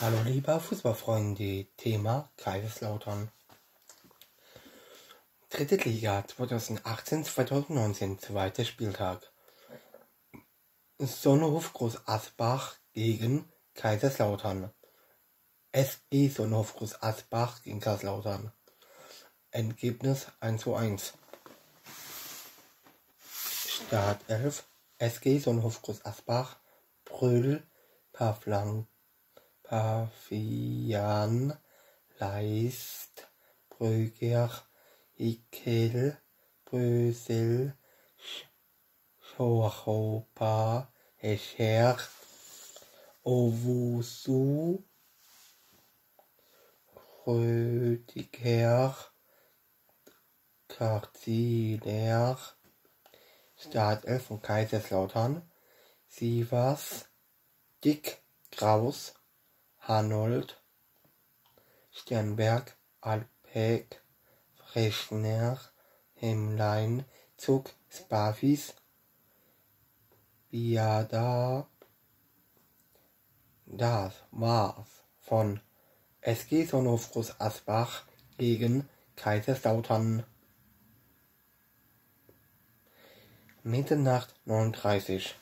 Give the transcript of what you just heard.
Hallo lieber Fußballfreunde, Thema Kaiserslautern. Dritte Liga 2018-2019, zweiter Spieltag. Sonnenhof Groß Asbach gegen Kaiserslautern. SG Sonnenhof Groß Asbach gegen Kaiserslautern. Ergebnis 1 zu 1. Startelf SG Sonnenhof Groß Asbach, Brödel, Pavlang, Pavian, Leist, Brügger, Ikel, Brösel, Schochopa, Escher, Owusu, Rödiger, Karziner, Startelf von Kaiserslautern, Sivas, Dick, Kraus, Arnold, Sternberg, Alpek, Frechner, Hemlein, Zug, Spavis, Biada. Das war's von SG Sonnenhof Asbach gegen Kaiserslautern. Mitternacht 39.